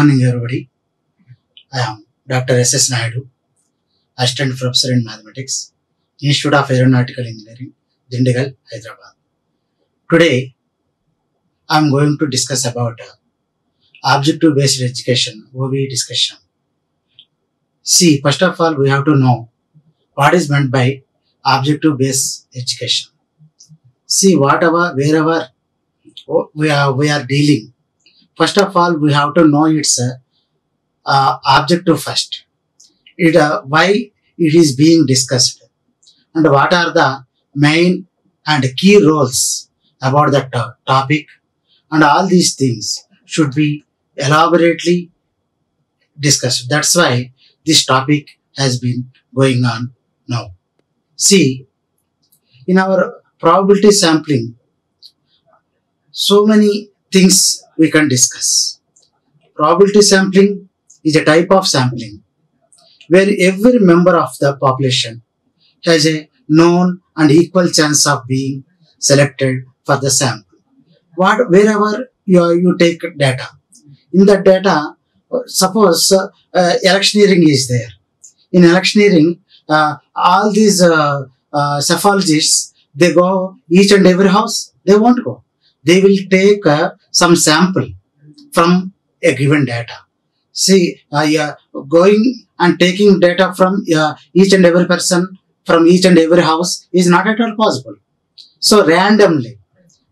Morning everybody I am doctor S S Naidu assistant professor in mathematics institute of aeronautical engineering Dundigal Hyderabad today I am going to discuss about objective based education OB discussion see first of all we have to know what is meant by objective based education see whatever wherever we are dealing first of all, we have to know its uh, uh, objective first. It uh, why it is being discussed, and what are the main and key roles about that to- topic, and all these things should be elaborately discussed. That's why this topic has been going on now. See, in our probability sampling, so many things we can discuss. Probability sampling is a type of sampling where every member of the population has a known and equal chance of being selected for the sample. What wherever you, you take data, in that data, suppose uh, uh, electioneering is there. In electioneering, uh, all these uh, uh, psephologists they go each and every house. They won't go. They will take uh, some sample from a given data. See, uh, going and taking data from each and every person from each and every house is not at all possible. So randomly,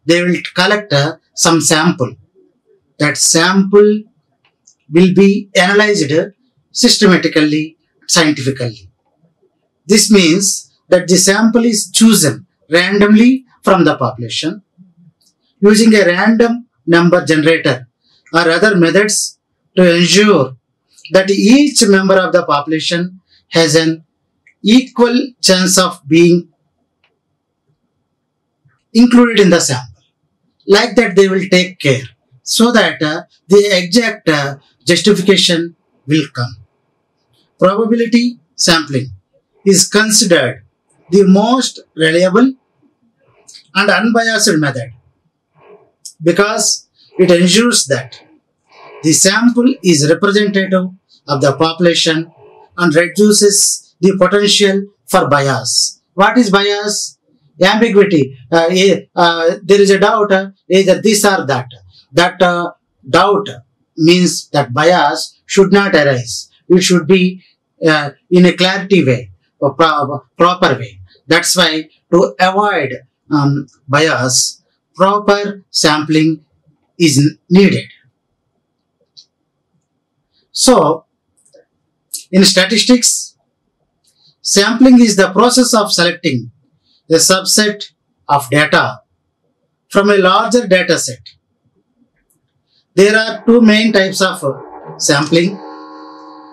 they will collect uh, some sample. That sample will be analyzed systematically, scientifically. This means that the sample is chosen randomly from the population using a random number generator or other methods to ensure that each member of the population has an equal chance of being included in the sample. Like that, they will take care so that uh, the exact uh, justification will come. Probability sampling is considered the most reliable and unbiased method because it ensures that the sample is representative of the population and reduces the potential for bias. What is bias? Ambiguity. Uh, eh, uh, there is a doubt uh, either this or that. That uh, doubt means that bias should not arise. It should be uh, in a clarity way, a pro- proper way. That's why to avoid um, bias, proper sampling is needed. So, in statistics, sampling is the process of selecting a subset of data from a larger data set. There are two main types of sampling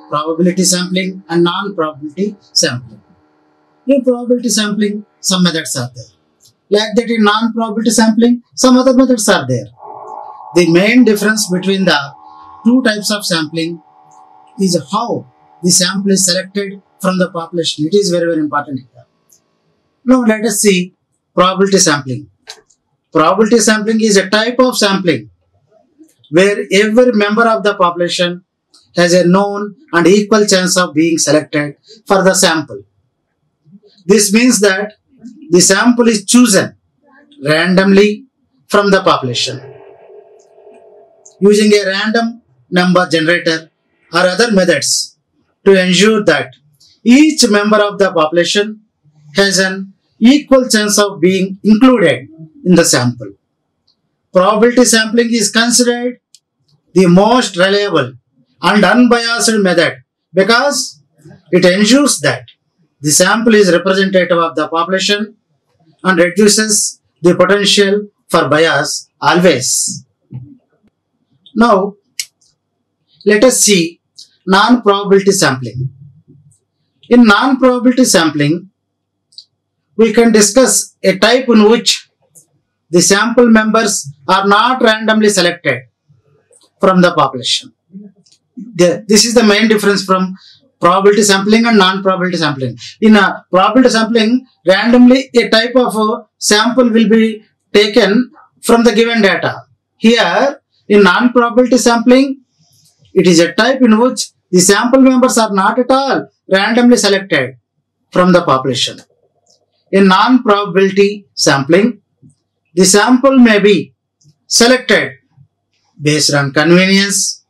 probability sampling and non probability sampling. In probability sampling, some methods are there. Like that, in non probability sampling, some other methods are there. The main difference between the two types of sampling is how the sample is selected from the population. It is very, very important here. Now, let us see probability sampling. Probability sampling is a type of sampling where every member of the population has a known and equal chance of being selected for the sample. This means that the sample is chosen randomly from the population using a random number generator or other methods to ensure that each member of the population has an equal chance of being included in the sample. Probability sampling is considered the most reliable and unbiased method because it ensures that the sample is representative of the population and reduces the potential for bias always. Now, let us see non-probability sampling. In non-probability sampling, we can discuss a type in which the sample members are not randomly selected from the population. The- this is the main difference from probability sampling and non-probability sampling. In a probability sampling, randomly a type of uh, sample will be taken from the given data. Here, in non-probability sampling, it is a type in which the sample members are not at all randomly selected from the population. In non-probability sampling, the sample may be selected based on convenience,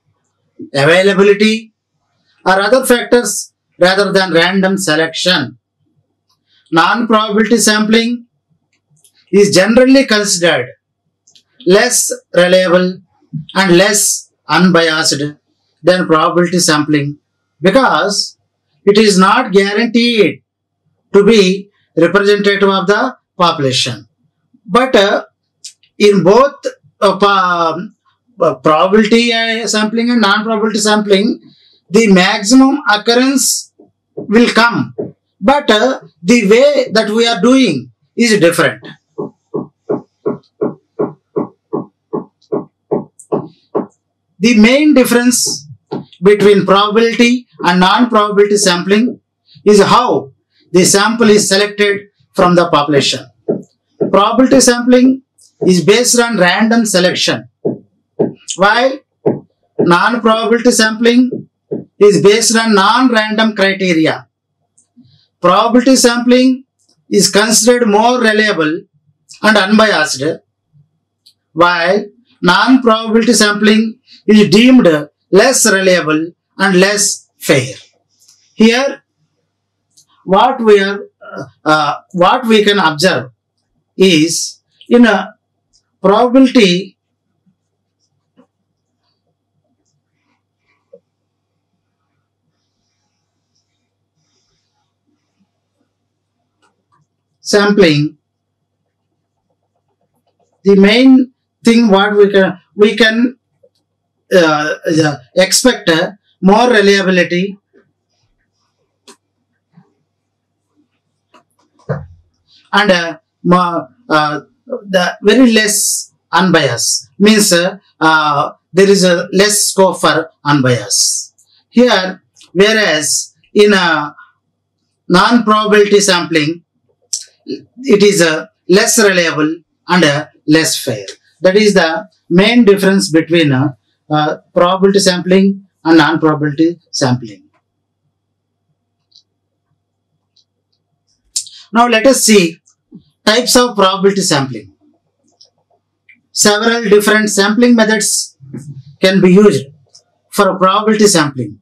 availability, or other factors rather than random selection. Non-probability sampling is generally considered less reliable and less unbiased than probability sampling because it is not guaranteed to be representative of the population. But uh, in both uh, uh, probability uh, sampling and non-probability sampling, the maximum occurrence will come. But uh, the way that we are doing is different. The main difference between probability and non-probability sampling is how the sample is selected from the population. Probability sampling is based on random selection, while non-probability sampling is based on non-random criteria. Probability sampling is considered more reliable and unbiased, while non-probability sampling is deemed less reliable and less fair. Here, what we are, uh, uh, what we can observe is in a probability sampling. The main thing what we can we can uh, uh, expect uh, more reliability. And uh, more, uh, the very less unbiased means uh, uh, there is a less scope for unbiased. Here whereas in a non-probability sampling it is a less reliable and a less fair. That is the main difference between uh, uh, probability sampling and non-probability sampling. Now let us see types of probability sampling. Several different sampling methods can be used for probability sampling.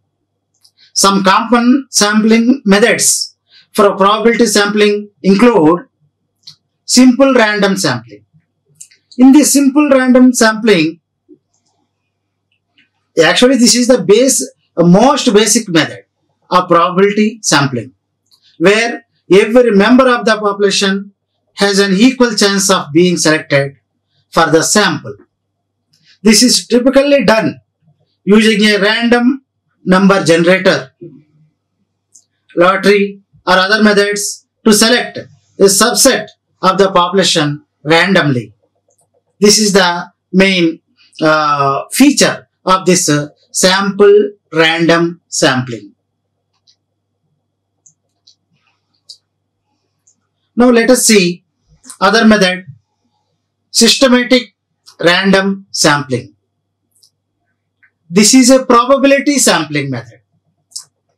Some common sampling methods for probability sampling include simple random sampling. In the simple random sampling actually this is the base uh, most basic method of probability sampling where every member of the population has an equal chance of being selected for the sample. This is typically done using a random number generator lottery or other methods to select a subset of the population randomly this is the main uh, feature of this uh, sample random sampling. Now let us see other method systematic random sampling. This is a probability sampling method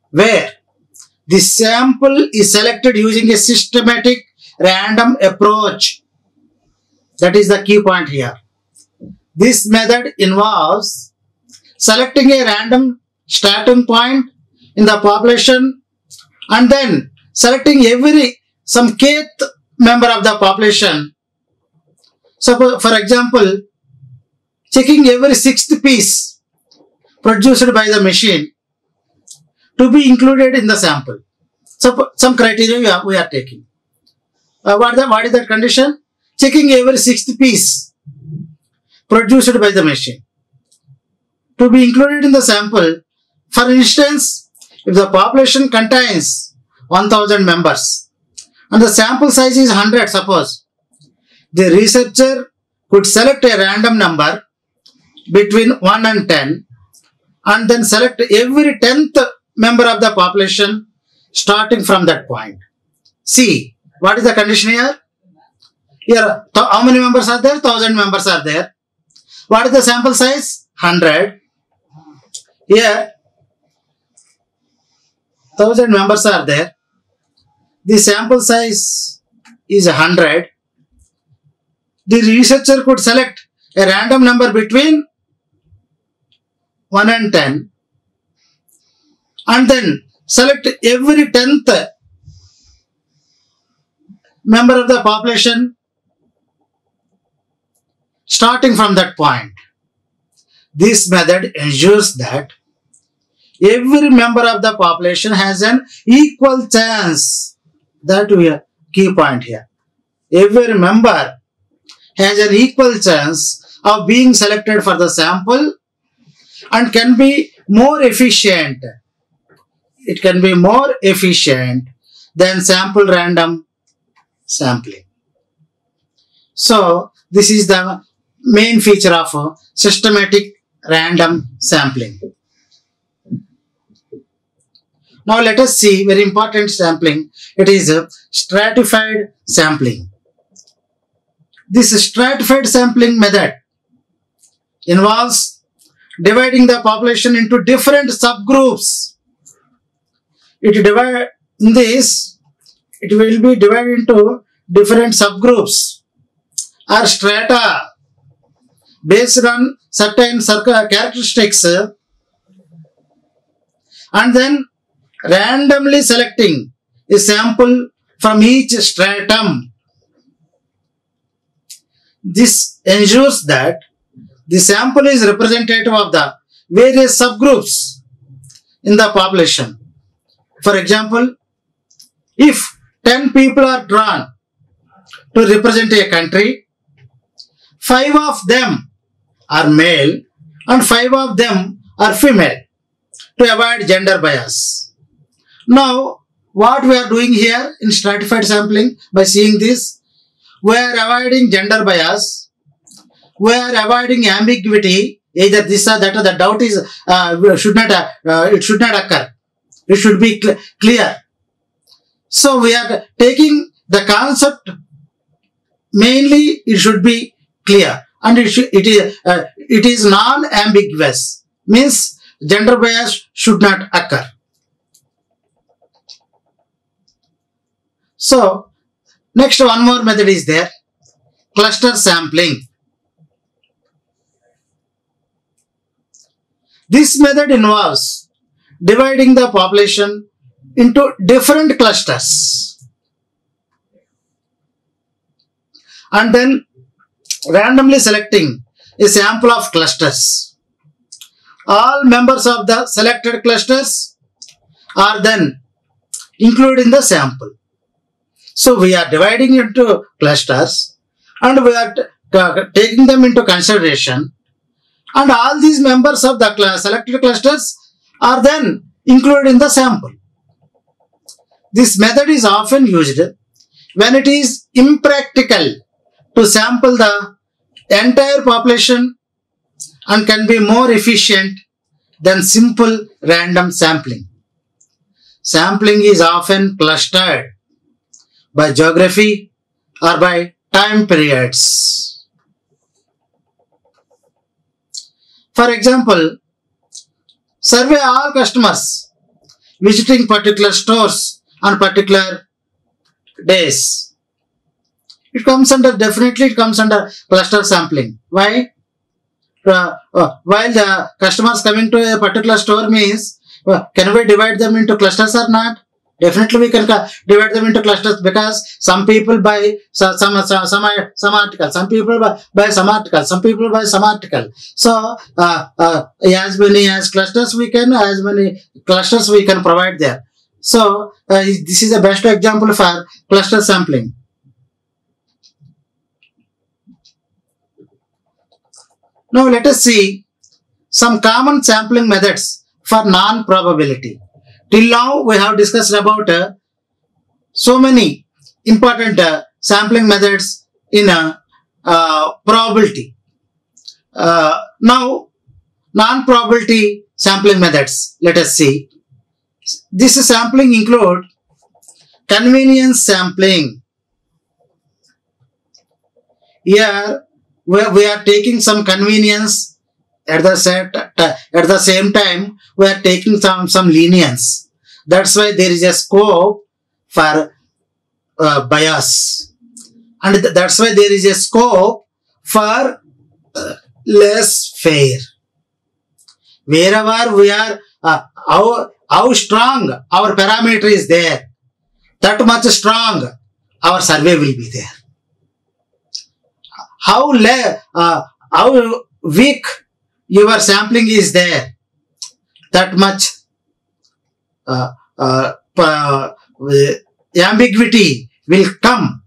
where the sample is selected using a systematic random approach. That is the key point here. This method involves selecting a random starting point in the population and then selecting every some kth member of the population. So, for example, checking every sixth piece produced by the machine to be included in the sample. So, some criteria we are, we are taking. Uh, what, the, what is that condition? Checking every sixth piece produced by the machine to be included in the sample. For instance, if the population contains 1000 members and the sample size is 100 suppose, the researcher could select a random number between 1 and 10 and then select every 10th member of the population starting from that point. See, what is the condition here? Here, how many members are there? 1000 members are there. What is the sample size? 100. Here, thousand members are there. The sample size is 100. The researcher could select a random number between 1 and 10 and then select every 10th member of the population starting from that point. This method ensures that every member of the population has an equal chance. That we are key point here. Every member has an equal chance of being selected for the sample and can be more efficient. It can be more efficient than sample random sampling. So, this is the main feature of systematic random sampling. Now let us see very important sampling. It is a stratified sampling. This stratified sampling method involves dividing the population into different subgroups. It divide in this it will be divided into different subgroups or strata based on certain uh, characteristics and then randomly selecting a sample from each stratum. This ensures that the sample is representative of the various subgroups in the population. For example, if 10 people are drawn to represent a country, 5 of them are male and 5 of them are female to avoid gender bias. Now, what we are doing here in stratified sampling by seeing this, we are avoiding gender bias, we are avoiding ambiguity, either this or that or the doubt is, uh, should not, uh, it should not occur. It should be cl clear. So we are taking the concept, mainly it should be clear and it, should, it is, uh, it is non-ambiguous, means gender bias should not occur. So, next one more method is there, cluster sampling. This method involves dividing the population into different clusters and then randomly selecting a sample of clusters. All members of the selected clusters are then included in the sample. So we are dividing into clusters and we are taking them into consideration and all these members of the cl selected clusters are then included in the sample. This method is often used when it is impractical to sample the entire population and can be more efficient than simple random sampling. Sampling is often clustered by geography or by time periods. For example, survey all customers visiting particular stores on particular days. It comes under, definitely it comes under cluster sampling. Why? Uh, uh, while the customers coming to a particular store means, uh, can we divide them into clusters or not? Definitely we can divide them into clusters because some people buy some some some, some article, some people buy, buy some article, some people buy some article. So uh, uh, as many as clusters we can, as many clusters we can provide there. So uh, this is the best example for cluster sampling. Now let us see some common sampling methods for non-probability. Till now we have discussed about uh, so many important uh, sampling methods in a uh, probability. Uh, now non-probability sampling methods, let us see. This sampling include convenience sampling. Here we are taking some convenience at the set at the same time we are taking some some lenience. That's why there is a scope for uh, bias. And th- that's why there is a scope for uh, less fair. Wherever we are uh, how how strong our parameter is there that much strong our survey will be there. How uh, how weak your sampling is there that much uh, uh, uh, ambiguity will come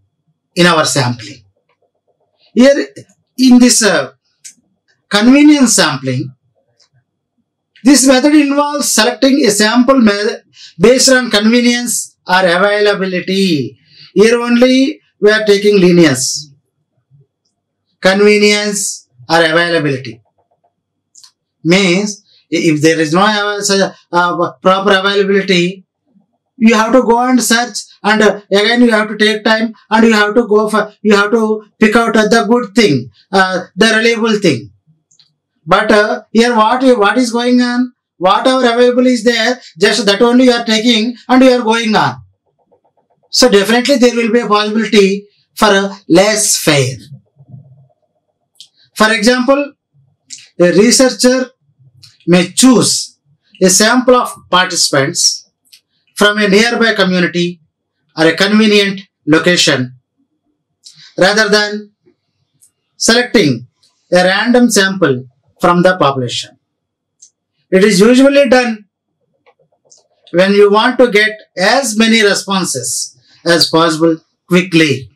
in our sampling. Here in this uh, convenience sampling this method involves selecting a sample based on convenience or availability. Here only we are taking lenience convenience or availability. Means if there is no uh, proper availability you have to go and search and uh, again you have to take time and you have to go for you have to pick out the good thing uh, the reliable thing but uh, here what what is going on? Whatever available is there just that only you are taking and you are going on. So definitely there will be a possibility for a less fair for example a researcher may choose a sample of participants from a nearby community or a convenient location rather than selecting a random sample from the population. It is usually done when you want to get as many responses as possible quickly.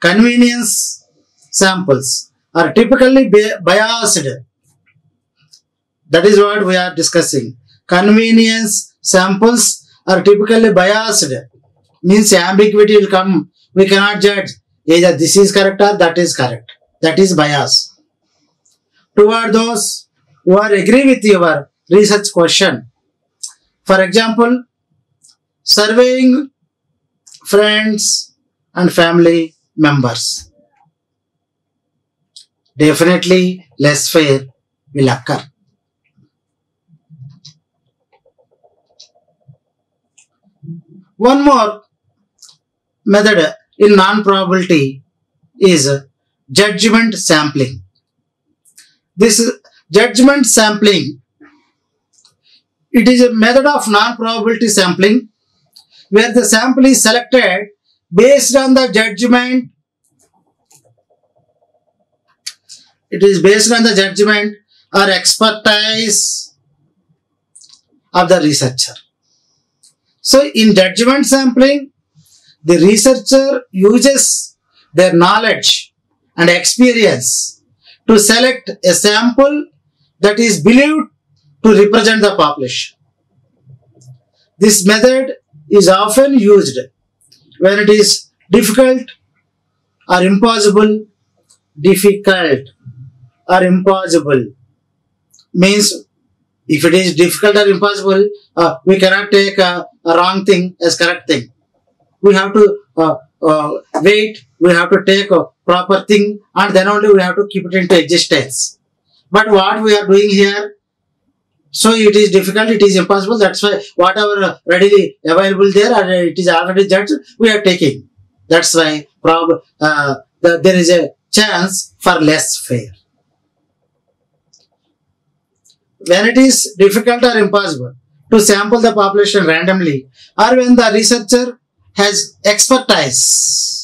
Convenience samples are typically biased. That is what we are discussing. Convenience samples are typically biased. Means ambiguity will come. We cannot judge either this is correct or that is correct. That is bias. Toward those who are agree with your research question. For example, surveying friends and family members definitely less fair will occur. One more method in non-probability is judgment sampling. This is judgment sampling, it is a method of non-probability sampling where the sample is selected based on the judgment it is based on the judgment or expertise of the researcher. So in judgment sampling, the researcher uses their knowledge and experience to select a sample that is believed to represent the population. This method is often used when it is difficult or impossible, difficult or impossible means if it is difficult or impossible uh, we cannot take a, wrong thing as correct thing we have to uh, uh, wait we have to take a proper thing and then only we have to keep it into existence. But what we are doing here so it is difficult it is impossible that's why whatever readily available there or it is already judged we are taking. That's why prob uh, the, there is a chance for less fair. When it is difficult or impossible to sample the population randomly or when the researcher has expertise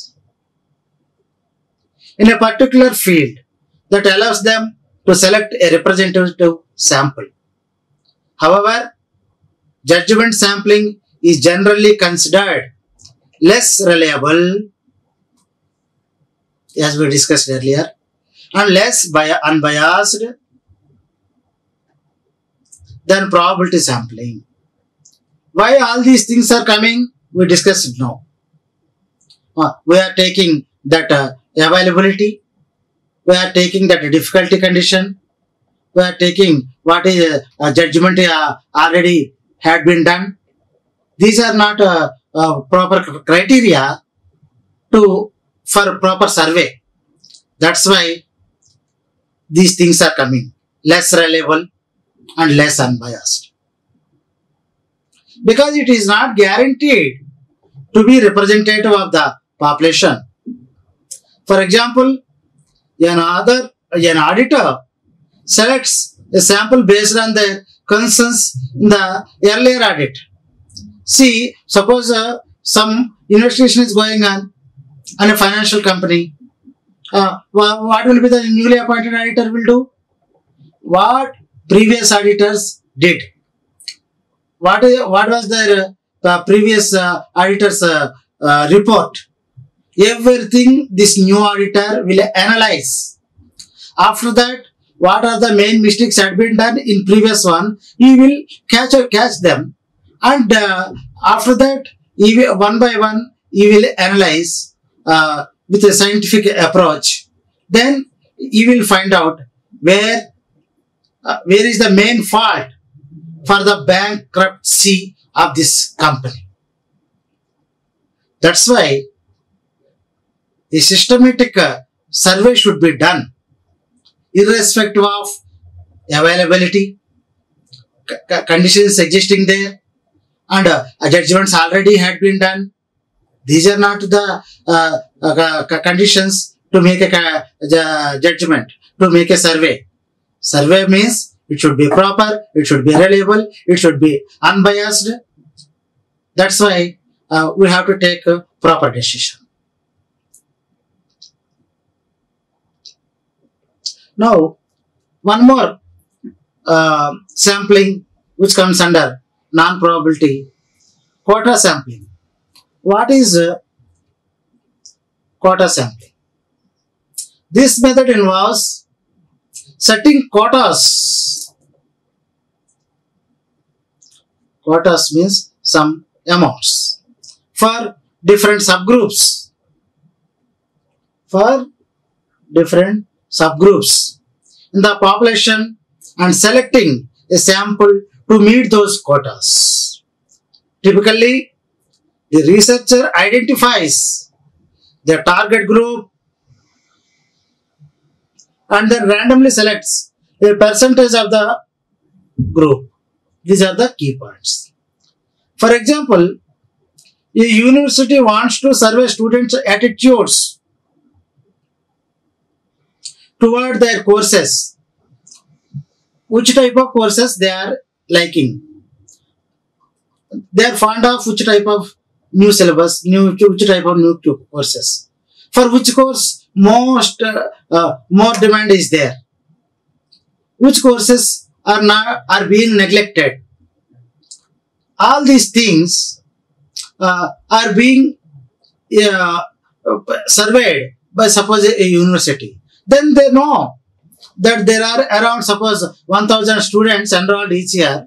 in a particular field that allows them to select a representative sample. However, judgment sampling is generally considered less reliable as we discussed earlier and less unbiased than probability sampling. Why all these things are coming? We discussed now. Uh, we are taking that uh, availability. We are taking that difficulty condition. We are taking what is uh, judgment uh, already had been done. These are not uh, uh, proper criteria to for proper survey. That's why these things are coming. less reliable, and less unbiased. Because it is not guaranteed to be representative of the population. For example, an other an auditor selects a sample based on the concerns in the earlier audit. See, suppose uh, some investigation is going on on a financial company. Uh, what will be the newly appointed auditor will do? What previous auditors did. What what was their uh, previous uh, auditor's uh, uh, report? Everything this new auditor will analyze. After that, what are the main mistakes had been done in previous one? He will catch catch them, and uh, after that, he will, one by one he will analyze uh, with a scientific approach. Then he will find out where uh, where is the main fault for the bankruptcy of this company. That's why a systematic uh, survey should be done irrespective of availability, conditions existing there, and uh, judgments already had been done. These are not the uh, uh, conditions to make a judgment, to make a survey. Survey means it should be proper, it should be reliable, it should be unbiased. That's why uh, we have to take a proper decision. Now, one more uh, sampling which comes under non-probability quota sampling. What is uh, quota sampling? This method involves setting quotas. Quotas means some amounts for different subgroups. For different subgroups in the population and selecting a sample to meet those quotas. Typically, the researcher identifies the target group and then randomly selects a percentage of the group. These are the key points. For example, a university wants to survey students' attitudes toward their courses. Which type of courses they are liking. They are fond of which type of new syllabus, new which type of new courses. For which course most uh, uh, more demand is there. Which courses are not are being neglected. All these things uh, are being uh, surveyed by suppose a university then they know that there are around suppose 1000 students enrolled each year.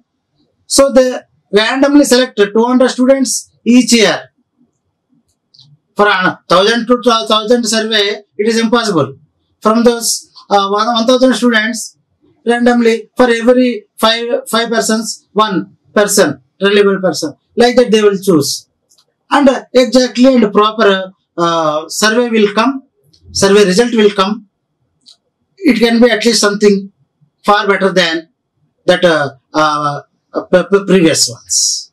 So they randomly select 200 students each year. For a 1000 to 1000 survey it is impossible. From those uh, 1000 students randomly for every five five persons one person reliable person like that they will choose. And exactly and proper uh, survey will come survey result will come it can be at least something far better than that uh, uh, p- previous ones.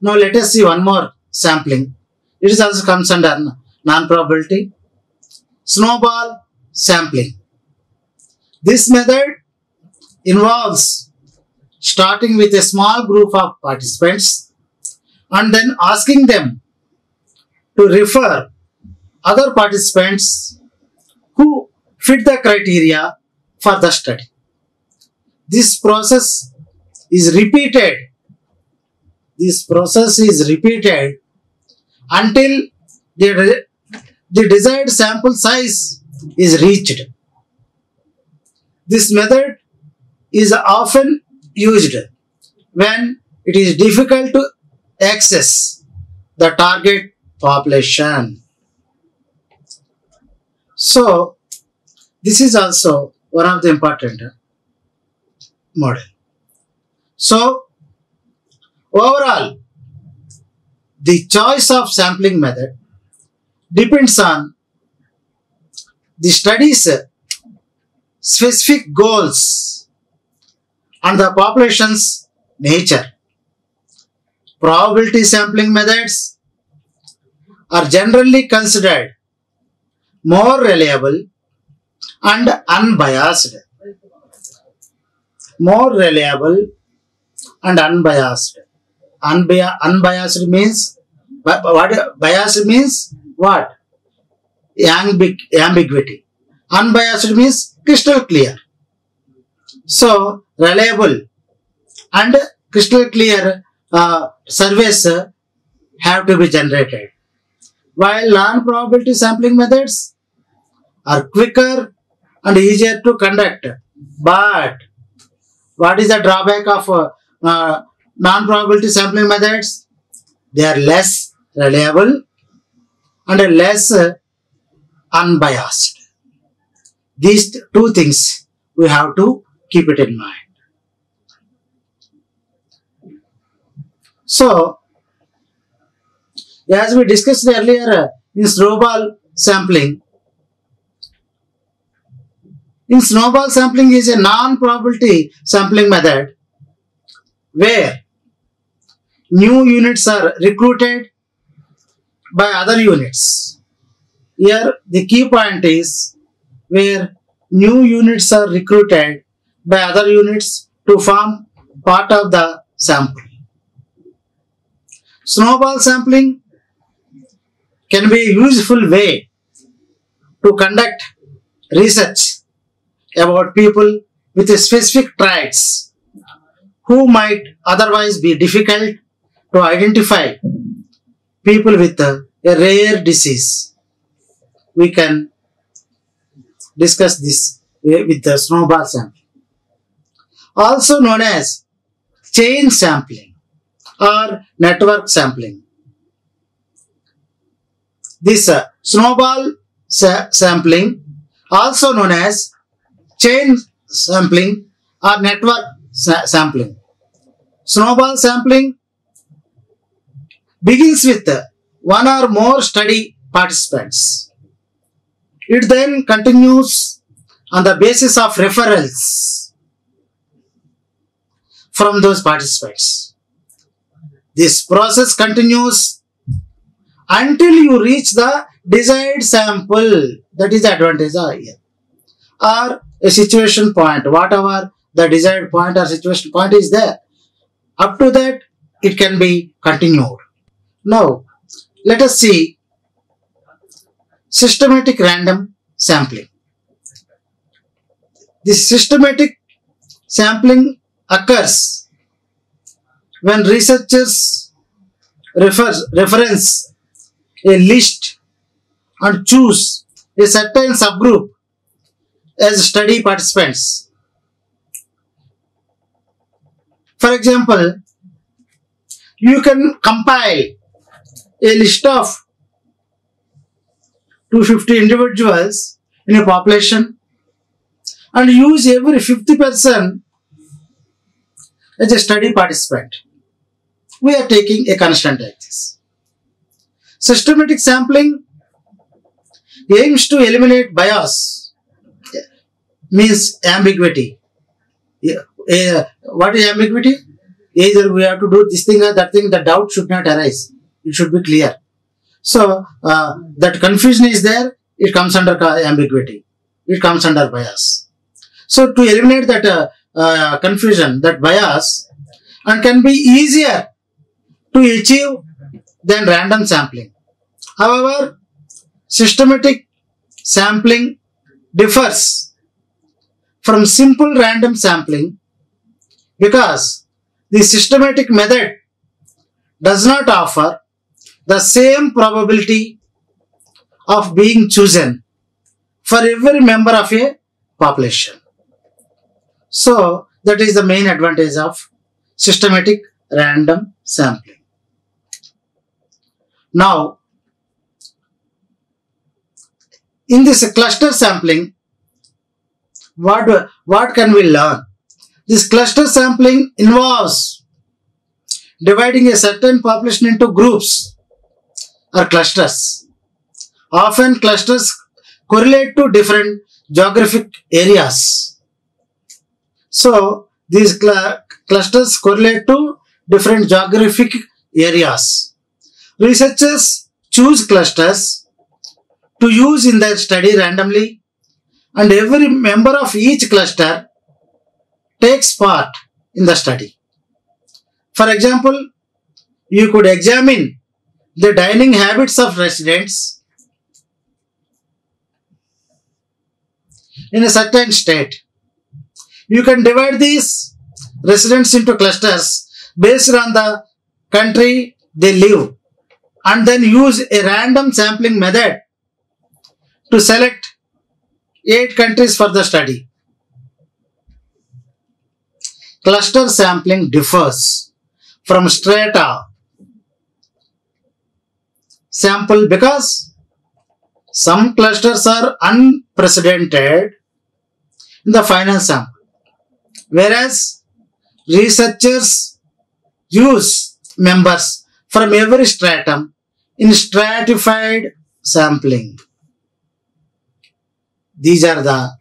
Now let us see one more sampling. It is also comes under non-probability. Snowball sampling. This method involves starting with a small group of participants and then asking them to refer other participants who fit the criteria for the study. This process is repeated. This process is repeated until the, the desired sample size is reached. This method is often used when it is difficult to access the target population. So, this is also one of the important model. So, overall, the choice of sampling method depends on the study's specific goals and the population's nature. Probability sampling methods are generally considered more reliable and unbiased. More reliable and unbiased. Unbi- unbiased means what biased means what? Ambig- ambiguity. Unbiased means crystal clear. So reliable and crystal clear uh, surveys have to be generated. While non-probability sampling methods are quicker and easier to conduct, but what is the drawback of uh, uh, non-probability sampling methods? They are less reliable and less uh, unbiased. These two things we have to keep it in mind. So, as we discussed earlier in snowball sampling, in snowball sampling is a non-probability sampling method where new units are recruited by other units. Here the key point is where new units are recruited by other units to form part of the sample. Snowball sampling can be a useful way to conduct research about people with specific traits who might otherwise be difficult to identify people with a, a rare disease. We can discuss this with the snowball sampling. Also known as chain sampling or network sampling. This uh, snowball sa- sampling, also known as chain sampling or network sa- sampling. Snowball sampling begins with one or more study participants. It then continues on the basis of referrals from those participants. This process continues until you reach the desired sample. That is the advantage here. Or a situation point, whatever the desired point or situation point is there. Up to that, it can be continued. Now, let us see systematic random sampling. This systematic sampling occurs when researchers refers, reference a list and choose a certain subgroup as study participants. For example, you can compile a list of 250 individuals in a population and use every 50 person as a study participant. We are taking a constant like this. Systematic sampling aims to eliminate bias, means ambiguity. What is ambiguity? Either we have to do this thing or that thing, the doubt should not arise. It should be clear. So, uh, that confusion is there, it comes under ambiguity. It comes under bias. So, to eliminate that uh, uh, confusion, that bias, and can be easier to achieve than random sampling. However, systematic sampling differs from simple random sampling because the systematic method does not offer the same probability of being chosen for every member of a population. So, that is the main advantage of systematic random sampling. Now, in this cluster sampling, what, what can we learn? This cluster sampling involves dividing a certain population into groups or clusters. Often clusters correlate to different geographic areas. So these cl- clusters correlate to different geographic areas. Researchers choose clusters to use in their study randomly and every member of each cluster takes part in the study. For example, you could examine the dining habits of residents in a certain state. You can divide these residents into clusters based on the country they live and then use a random sampling method to select eight countries for the study. Cluster sampling differs from strata sample because some clusters are unprecedented in the final sample, whereas researchers use members from every stratum in stratified sampling. These are the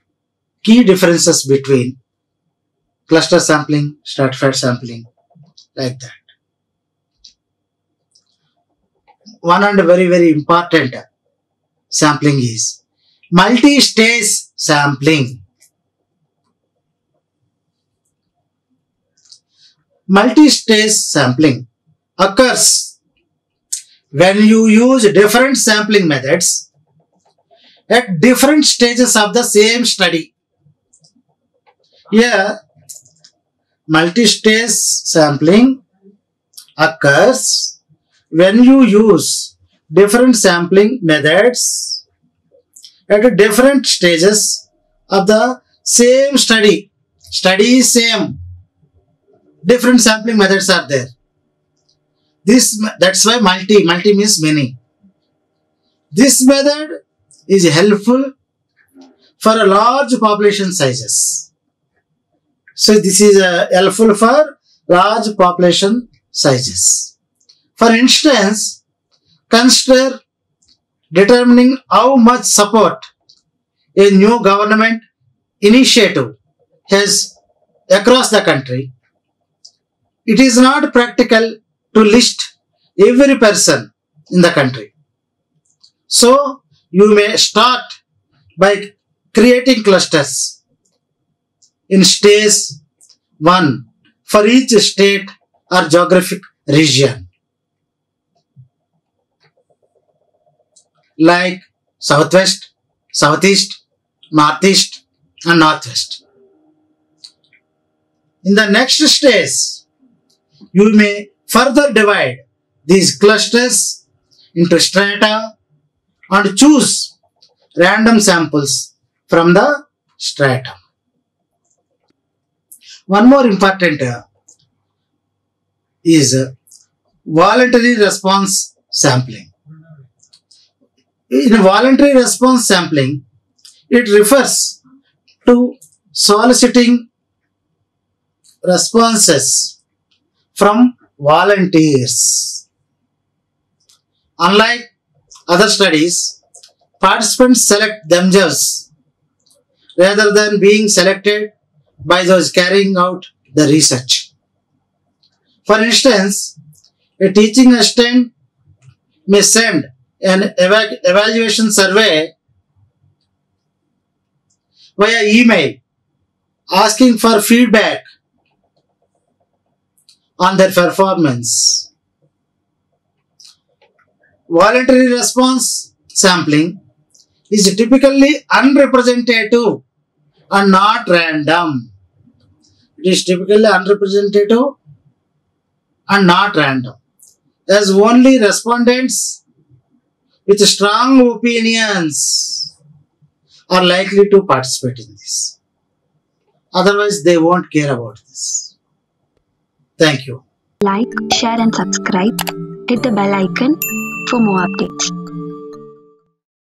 key differences between cluster sampling, stratified sampling, like that. One and very, very important sampling is multi-stage sampling. Multi-stage sampling occurs when you use different sampling methods at different stages of the same study. Here, multi-stage sampling occurs when you use different sampling methods at different stages of the same study. Study is same. Different sampling methods are there. This that's why multi multi means many. This method is helpful for a large population sizes. So this is uh, helpful for large population sizes. For instance, consider determining how much support a new government initiative has across the country. It is not practical to list every person in the country. So, you may start by creating clusters in stage 1 for each state or geographic region. Like southwest, southeast, northeast, and northwest. In the next stage, you may further divide these clusters into strata and choose random samples from the stratum. One more important uh, is uh, voluntary response sampling. In voluntary response sampling, it refers to soliciting responses from volunteers. Unlike other studies, participants select themselves rather than being selected by those carrying out the research. For instance, a teaching assistant may send an eva- evaluation survey via email asking for feedback on their performance. Voluntary response sampling is typically unrepresentative and not random. It is typically unrepresentative and not random, as only respondents with strong opinions are likely to participate in this. Otherwise, they won't care about this. Thank you. Like, share and subscribe. Hit the bell icon for more updates.